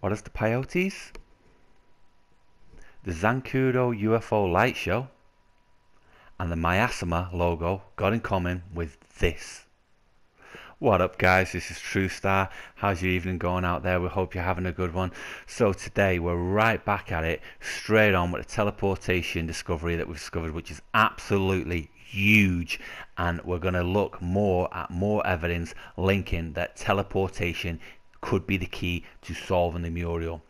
What is the peyotes? The Zancudo UFO light show and the Miasma logo got in common with this. What up guys, this is True Star. How's your evening going out there? We hope you're having a good one. So today we're right back at it, straight on with a teleportation discovery that we've discovered which is absolutely huge and we're going to look more at more evidence linking that teleportation could be the key to solving the mural.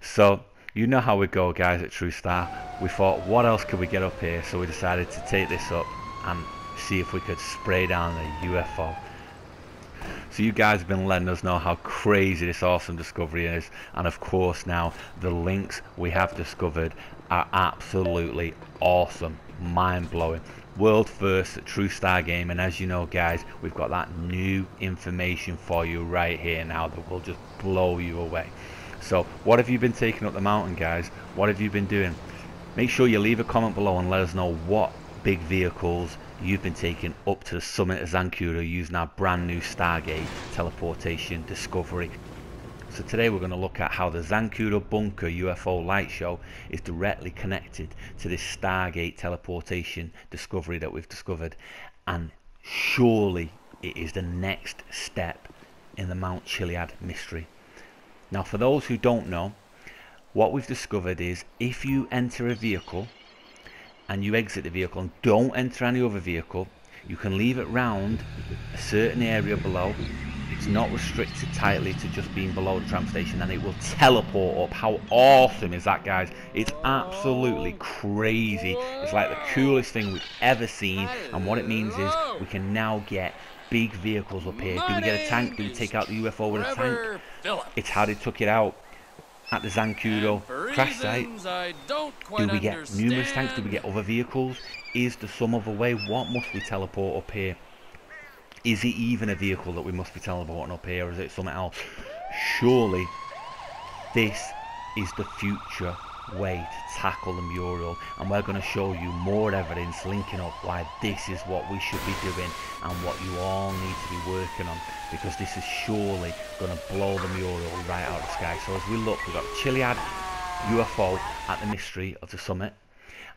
So you know how we go guys at True Star. We thought what else could we get up here so we decided to take this up and see if we could spray down the UFO. So you guys have been letting us know how crazy this awesome discovery is and of course now the links we have discovered are absolutely awesome, mind-blowing. World first True Star Game and as you know guys we've got that new information for you right here now that will just blow you away. So what have you been taking up the mountain guys? What have you been doing? Make sure you leave a comment below and let us know what big vehicles you've been taking up to the summit of Zancudo using our brand new Stargate teleportation discovery. So today we're going to look at how the Zancudo Bunker UFO light show is directly connected to this Stargate teleportation discovery that we've discovered and surely it is the next step in the Mount Chiliad mystery. Now for those who don't know, what we've discovered is if you enter a vehicle and you exit the vehicle and don't enter any other vehicle you can leave it round a certain area below it's not restricted tightly to just being below the tram station and it will teleport up how awesome is that guys it's absolutely crazy it's like the coolest thing we've ever seen and what it means is we can now get big vehicles up here do we get a tank do we take out the UFO with a tank it's how they took it out at the Zancudo crash site. Do we get numerous tanks? Do we get other vehicles? Is there some other way? What must we teleport up here? Is it even a vehicle that we must be teleporting up here or is it something else? Surely this is the future way to tackle the mural and we're going to show you more evidence linking up why this is what we should be doing and what you all need to be working on because this is surely going to blow the mural right out of the sky. So as we look, we've got Chiliad UFO at the mystery of the summit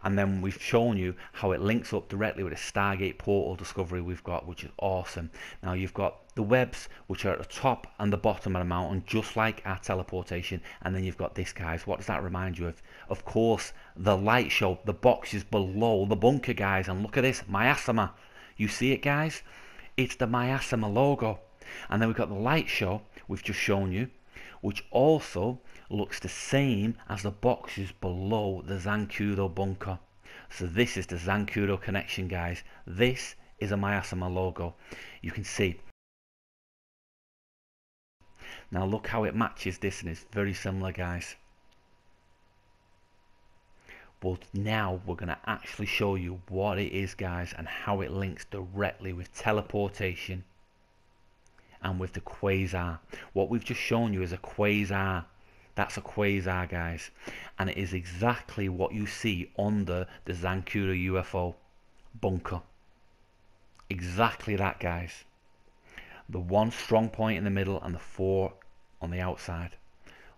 and then we've shown you how it links up directly with a Stargate portal discovery we've got which is awesome. Now you've got the webs which are at the top and the bottom of the mountain just like our teleportation. And then you've got this guys. What does that remind you of? Of course the light show the boxes below the bunker guys. And look at this miasma. You see it guys? It's the miasma logo. And then we've got the light show we've just shown you which also looks the same as the boxes below the Zancudo bunker. So this is the Zancudo connection guys. This is a Miasma logo. You can see. Now look how it matches this and it's very similar guys. But now we're going to actually show you what it is guys and how it links directly with teleportation and with the quasar. What we've just shown you is a quasar that's a quasar, guys. And it is exactly what you see under the Zancudo UFO bunker. Exactly that, guys. The one strong point in the middle and the four on the outside.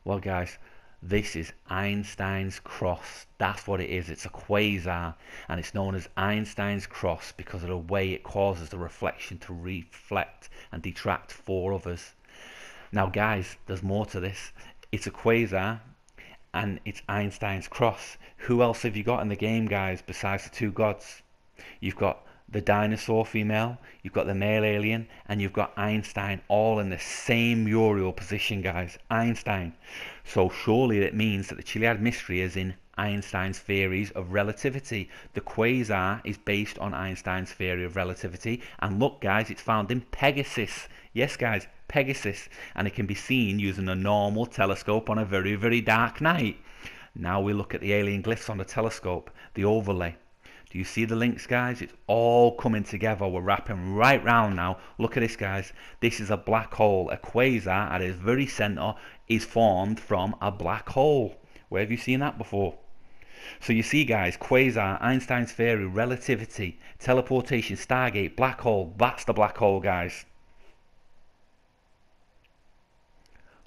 Well, guys, this is Einstein's cross. That's what it is. It's a quasar, and it's known as Einstein's cross because of the way it causes the reflection to reflect and detract four others. Now, guys, there's more to this it's a quasar and it's Einstein's cross. Who else have you got in the game, guys, besides the two gods? You've got the dinosaur female, you've got the male alien, and you've got Einstein all in the same mural position, guys. Einstein. So surely it means that the Chiliad mystery is in Einstein's theories of relativity. The quasar is based on Einstein's theory of relativity. And look, guys, it's found in Pegasus. Yes, guys, Pegasus, and it can be seen using a normal telescope on a very, very dark night. Now we look at the alien glyphs on the telescope, the overlay. Do you see the links, guys? It's all coming together. We're wrapping right round now. Look at this, guys. This is a black hole. A quasar at its very center is formed from a black hole. Where have you seen that before? So you see, guys, quasar, Einstein's theory, relativity, teleportation, stargate, black hole. That's the black hole, guys.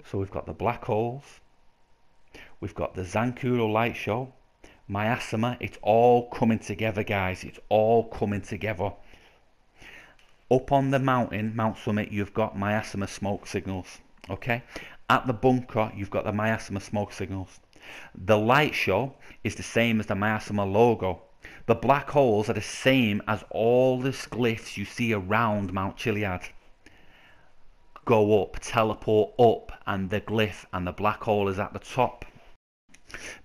So we've got the black holes, we've got the Zancudo Light Show, Miasma, it's all coming together guys, it's all coming together. Up on the mountain, Mount Summit, you've got Miasma smoke signals, okay? At the bunker, you've got the Miasma smoke signals. The light show is the same as the Miasma logo. The black holes are the same as all the glyphs you see around Mount Chiliad. Go up, teleport up, and the glyph and the black hole is at the top.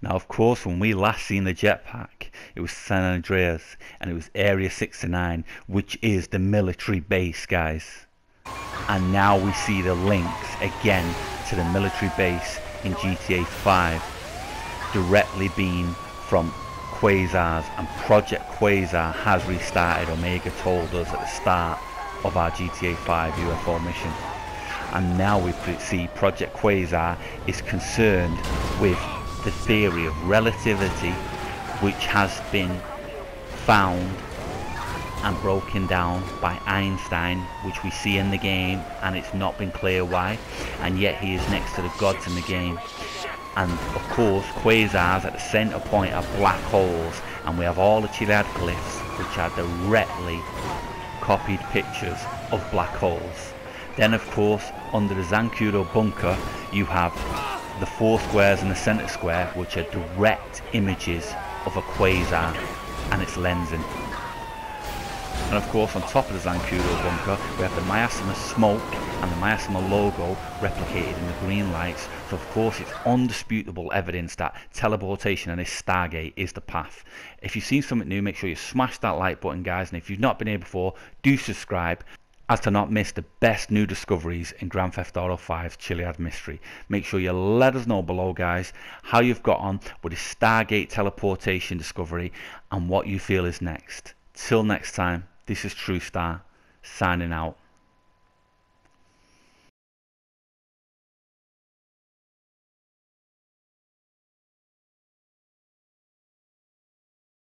Now, of course, when we last seen the jetpack, it was San Andreas and it was Area 69, which is the military base, guys. And now we see the links again to the military base in GTA 5, directly being from Quasars, and Project Quasar has restarted, Omega told us at the start of our GTA 5 UFO mission. And now we see Project Quasar is concerned with the theory of relativity which has been found and broken down by Einstein which we see in the game and it's not been clear why. And yet he is next to the gods in the game. And of course quasars at the center point are black holes and we have all the Chiliad glyphs which are directly copied pictures of black holes. Then of course under the Zancudo bunker you have the four squares and the center square which are direct images of a quasar and its lensing. And of course on top of the Zancudo bunker we have the Miasma smoke and the Miasma logo replicated in the green lights so of course it's undisputable evidence that teleportation and this Stargate is the path. If you've seen something new make sure you smash that like button guys and if you've not been here before do subscribe as to not miss the best new discoveries in Grand Theft Auto 5 Chiliad Mystery. Make sure you let us know below guys how you've got on with the Stargate teleportation discovery and what you feel is next. Till next time, this is True Star, signing out.